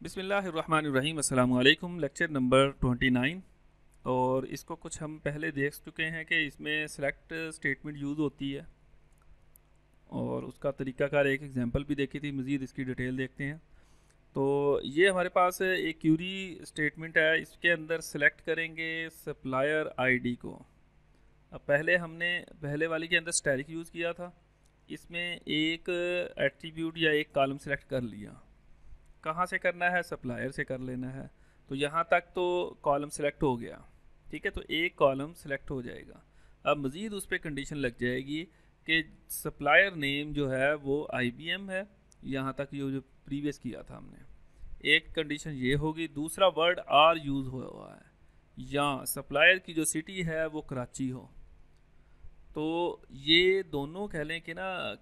बिसमीम अल्लाम lecture number 29 और इसको कुछ हम पहले देख चुके हैं कि इसमें सेलेक्ट स्टेटमेंट यूज़ होती है। और उसका तरीकाकार एक एग्ज़ाम्पल भी देखी थी, मज़ीद इसकी डिटेल देखते हैं। तो ये हमारे पास एक क्यूरी स्टेटमेंट है, इसके अंदर सेलेक्ट करेंगे सप्लायर आईडी को। अब पहले हमने, पहले वाली के अंदर स्टैरिक यूज़ किया था, इसमें एक एट्रीब्यूट या एक कॉलम सेलेक्ट कर लिया। कहाँ से करना है? सप्लायर से कर लेना है। तो यहाँ तक तो कॉलम सेलेक्ट हो गया। ठीक है? तो एक कॉलम सेलेक्ट हो जाएगा। अब मज़ीद उस पर कंडीशन लग जाएगी कि सप्लायर नेम जो है वो आईबीएम है। यहाँ तक ये जो प्रीवियस किया था हमने। एक कंडीशन ये होगी, दूसरा वर्ड आर यूज़ हुआ है। या सप्लायर की जो सिटी है वो कराची हो। तो ये दोनों कह लें कि ना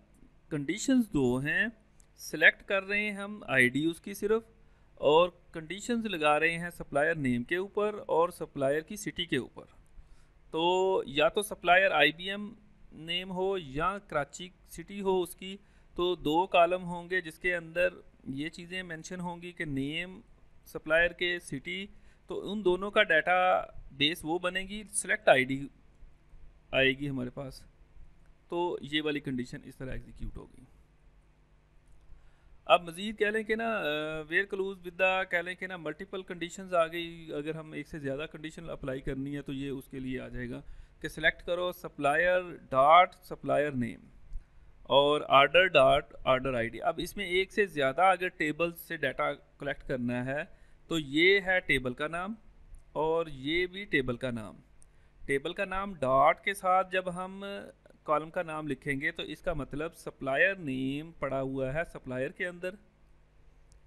कंडीशंस दो हैं। सिलेक्ट कर रहे हैं हम आईडी उसकी सिर्फ़ और कंडीशंस लगा रहे हैं सप्लायर नेम के ऊपर और सप्लायर की सिटी के ऊपर। तो या तो सप्लायर आईबीएम नेम हो या कराची सिटी हो उसकी तो दो कॉलम होंगे जिसके अंदर ये चीज़ें मेंशन होंगी कि नेम सप्लायर के सिटी तो उन दोनों का डाटा बेस वो बनेगी सिलेक्ट आईडी आएगी हमारे पास। तो ये वाली कंडीशन इस तरह एग्जीक्यूट होगी। अब मज़ीद कह लें कि ना वेयर क्लूज विद द कह लें कि ना मल्टीपल कंडीशंस आ गई। अगर हम एक से ज़्यादा कंडीशन अप्लाई करनी है तो ये उसके लिए आ जाएगा कि सिलेक्ट करो सप्लायर डॉट सप्लायर नेम और आर्डर डॉट आर्डर आईडी अब इसमें एक से ज़्यादा अगर टेबल से डाटा कलेक्ट करना है तो ये है टेबल का नाम और ये भी टेबल का नाम। टेबल का नाम डॉट के साथ जब हम कॉलम का नाम लिखेंगे तो इसका मतलब सप्लायर नेम पड़ा हुआ है सप्लायर के अंदर।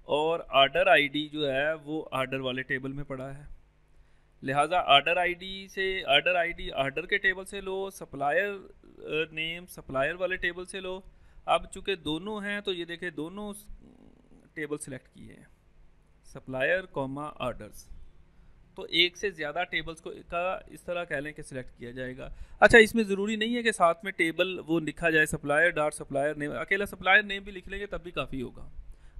और आर्डर आईडी जो है, वो आर्डर वाले टेबल में पड़ा है। लिहाजा आर्डर आईडी से आर्डर आईडी आर्डर के टेबल से लो सप्लायर नेम सप्लायर वाले टेबल से लो। अब चूँकि दोनों हैं तो ये देखें दोनों टेबल सेलेक्ट किए हैं। सप्लायर कॉमा आर्डर्स तो एक से ज़्यादा टेबल्स को का इस तरह कह लें कि सिलेक्ट किया जाएगा। अच्छा इसमें ज़रूरी नहीं है कि साथ में टेबल वो लिखा जाए सप्लायर डॉट सप्लायर नेम अकेला सप्लायर नेम भी लिख लेंगे तब भी काफ़ी होगा।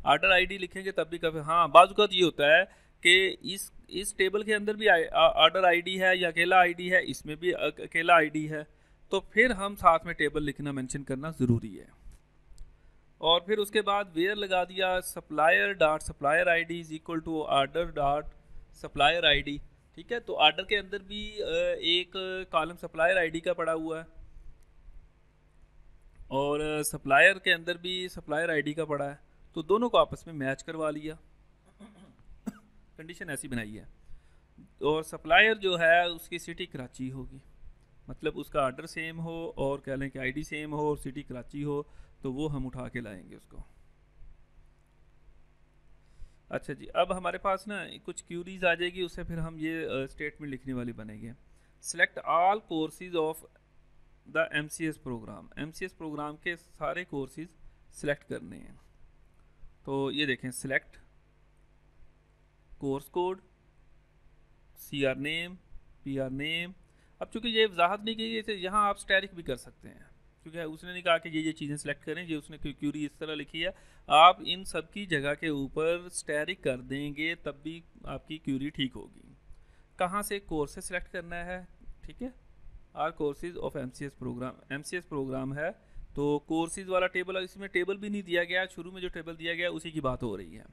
आर्डर आईडी लिखेंगे तब भी काफ़ी हाँ बाज़ात ये होता है कि इस इस टेबल के अंदर भी आर्डर आईडी है या अकेला आईडी है, इसमें भी अकेला आईडी है। तो फिर हम साथ में टेबल लिखना मेंशन करना ज़रूरी है। और फिर उसके बाद वेयर लगा दिया supplier dot supplier I D is equal to order dot supplier ID ठीक है? तो आर्डर के अंदर भी एक कॉलम सप्लायर आईडी का पड़ा हुआ है। और सप्लायर के अंदर भी सप्लायर आईडी का पड़ा है। तो दोनों को आपस में मैच करवा लिया। कंडीशन ऐसी बनाई है। और सप्लायर जो है, उसकी सिटी कराची होगी। मतलब उसका आर्डर सेम हो, और कह लें कि आईडी सेम हो, और सिटी कराची हो तो वो हम उठा के लाएँगे उसको। अच्छा जी, अब हमारे पास ना कुछ क्यूरीज आ जाएगी उससे फिर हम ये स्टेटमेंट लिखने वाली बनेंगे। Select all courses of the MCS program MCS program के सारे कोर्सेज सेलेक्ट करने हैं। तो ये देखें select course code C R name P R name अब चूँकि ये वजाहत नहीं की गई यहाँ आप स्टैरिक भी कर सकते हैं। क्योंकि उसने नहीं कहा कि ये ये चीज़ें सेलेक्ट करें, ये उसने क्यूरी इस तरह लिखी है। आप इन सब की जगह के ऊपर स्टैरिक कर देंगे, तब भी आपकी क्यूरी ठीक होगी। कहाँ से कोर्स सेलेक्ट करना है? ठीक है? Are courses of MCS program MCS program है। तो कोर्सेज वाला टेबल इसमें टेबल भी नहीं दिया गया। शुरू में जो टेबल दिया गया, उसी की बात हो रही है।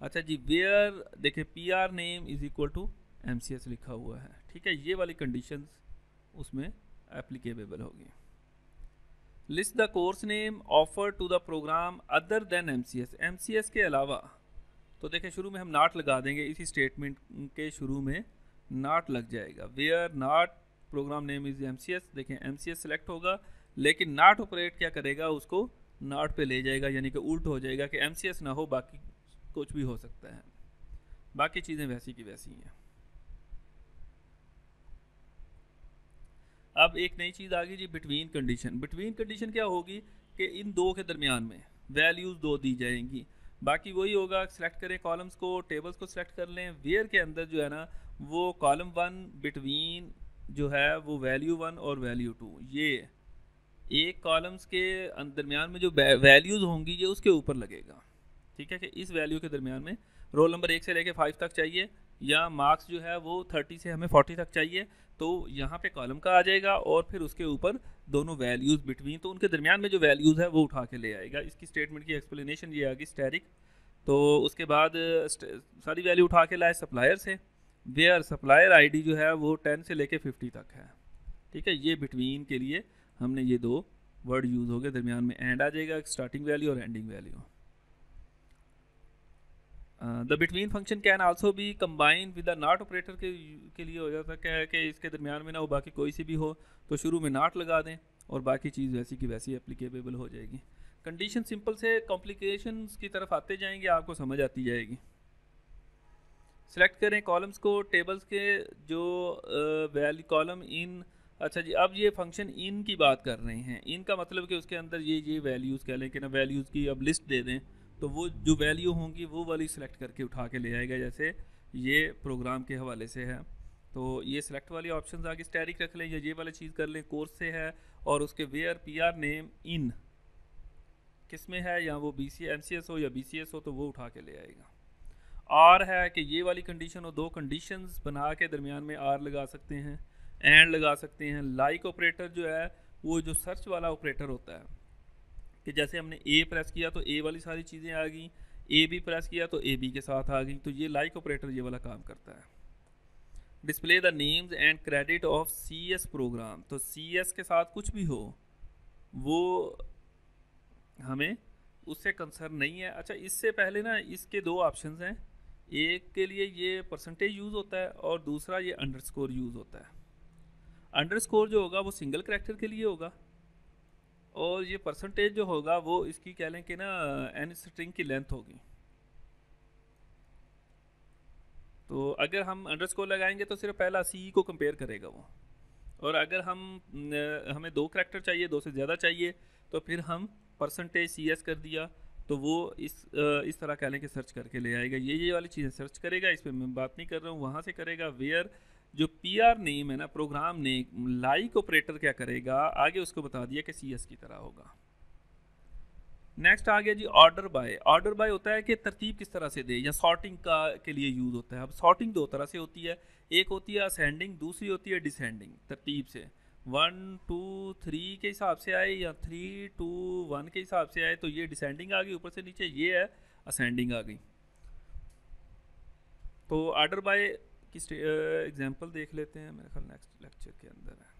अच्छा जी वेयर देखे P R name is equal to MCS लिखा हुआ है। ठीक है? ये वाली कंडीशन उसमें एप्लीकेबल होगी। List the course name, offer to the program, other than M C S M C S के अलावा तो देखें, शुरू में हम नाट लगा देंगे, इसी स्टेटमेंट के शुरू में नाट लग जाएगा। Where not program name is M C S देखें एम सी एस सेलेक्ट होगा, लेकिन नाट ऑपरेट क्या करेगा, उसको नाट पे ले जाएगा, यानी कि उल्ट हो जाएगा कि एम सी एस ना हो, बाकी कुछ भी हो सकता है। बाकी चीज़ें वैसी की वैसी हैं। अब एक नई चीज़ आ गई जी बिटवीन कंडीशन बिटवीन कंडीशन क्या होगी कि इन दो के दरमियान में वैल्यूज़ दो दी जाएँगी। बाकी वही होगा सेलेक्ट करें कॉलम्स को टेबल्स को सिलेक्ट कर लें वेयर के अंदर जो है ना, वो कॉलम वन बिटवीन जो है, वो वैल्यू वन और वैल्यू टू ये एक कॉलम्स के दरमियान में जो वैल्यूज़ होंगी, ये उसके ऊपर लगेगा। ठीक है कि इस वैल्यू के दरमियान में रोल नंबर एक से लेके फाइव तक चाहिए। या मार्क्स जो है वो थर्टी से हमें फोर्टी तक चाहिए तो यहाँ पे कॉलम का आ जाएगा और फिर उसके ऊपर दोनों वैल्यूज़ बिटवीन तो उनके दरमियान में जो वैल्यूज़ है वो उठा के ले आएगा। इसकी स्टेटमेंट की एक्सप्लेनेशन ये आ गई स्टैरिक तो उसके बाद सारी वैल्यू उठा के लाए सप्लायर से वेयर सप्लायर आईडी जो है वो टेन से लेके फिफ्टी तक है। ठीक है, ये बिटवीन के लिए हमने ये दो वर्ड यूज़ हो गए, दरमियान में एंड आ जाएगा स्टार्टिंग वैल्यू और ending value the between function can also be combine with the not operator के के लिए हो जाता क्या है कि इसके दरमियान में ना हो, बाकी कोई सी भी हो तो शुरू में नाट लगा दें और बाकी चीज़ वैसी की वैसी एप्लीकेबल हो जाएगी। कंडीशन सिंपल से कॉम्प्लिकेशन की तरफ़ आते जाएँगे, आपको समझ आती जाएगी। सेलेक्ट करें कॉलम्स को टेबल्स के जो वैल्यू कॉलम इन अच्छा जी, अब ये फ़ंक्शन इन की बात कर रहे हैं। इन का मतलब कि उसके अंदर ये ये वैल्यूज़ कह लें कि ना वैल्यूज़ की अब लिस्ट दे दें। तो वो जो वैल्यू होंगी, वो वाली सिलेक्ट करके उठा के ले आएगा, जैसे ये प्रोग्राम के हवाले से है। तो ये सिलेक्ट वाली ऑप्शन आगे स्टैरिक रख लें, या ये वाली चीज़ कर लें कोर्स से है, और उसके where P R name in किसमें है, या वो B C M C S हो या बी सी एस हो तो वो उठा के ले आएगा। आर है कि ये वाली कंडीशन हो, दो कंडीशन बना के दरमियान में आर लगा सकते हैं एंड लगा सकते हैं। लाइक ऑपरेटर जो है, वो जो सर्च वाला ऑपरेटर होता है कि जैसे हमने ए प्रेस किया तो ए वाली सारी चीज़ें आ गई ए बी प्रेस किया तो ए बी के साथ आ गई तो ये लाइक ऑपरेटर ये वाला काम करता है। Display the names and credit of C S program तो सी एस के साथ कुछ भी हो, वो हमें उससे कंसर्न नहीं है। अच्छा इससे पहले ना इसके दो ऑप्शंस हैं, एक के लिए ये परसेंटेज यूज़ होता है और दूसरा ये अंडरस्कोर यूज़ होता है। अंडरस्कोर जो होगा वो सिंगल करेक्टर के लिए होगा। और ये परसेंटेज जो होगा वो इसकी कह लें कि ना एन स्ट्रिंग की लेंथ होगी। तो अगर हम अंडरस्कोर लगाएँगे तो सिर्फ़ पहला सी को कंपेयर करेगा वो। और अगर हम हमें दो करेक्टर चाहिए, दो से ज़्यादा चाहिए तो फिर हम परसेंटेज सी एस कर दिया तो वो इस इस तरह कह लें कि सर्च करके ले आएगा। ये ये वाली चीज़ें सर्च करेगा, इस पर मैं बात नहीं कर रहा हूँ, वहाँ से करेगा वेयर जो पी आर नेम है ना प्रोग्राम नेम लाइक ऑपरेटर क्या करेगा? आगे उसको बता दिया कि सी एस की तरह होगा। नेक्स्ट आ गया जी ऑर्डर बाय ऑर्डर बाय होता है कि तरतीब किस तरह से दे, या सॉर्टिंग का, के लिए यूज़ होता है। अब सॉर्टिंग दो तरह से होती है। एक होती है असेंडिंग दूसरी होती है डिसेंडिंग तरतीब से। वन टू थ्री के हिसाब से आए, या थ्री टू वन के हिसाब से आए तो ये डिसेंडिंग आ गई, ऊपर से नीचे, ये है असेंडिंग आ गई। तो ऑर्डर बाय की एग्जांपल देख लेते हैं मेरे ख्याल नेक्स्ट लेक्चर के अंदर है।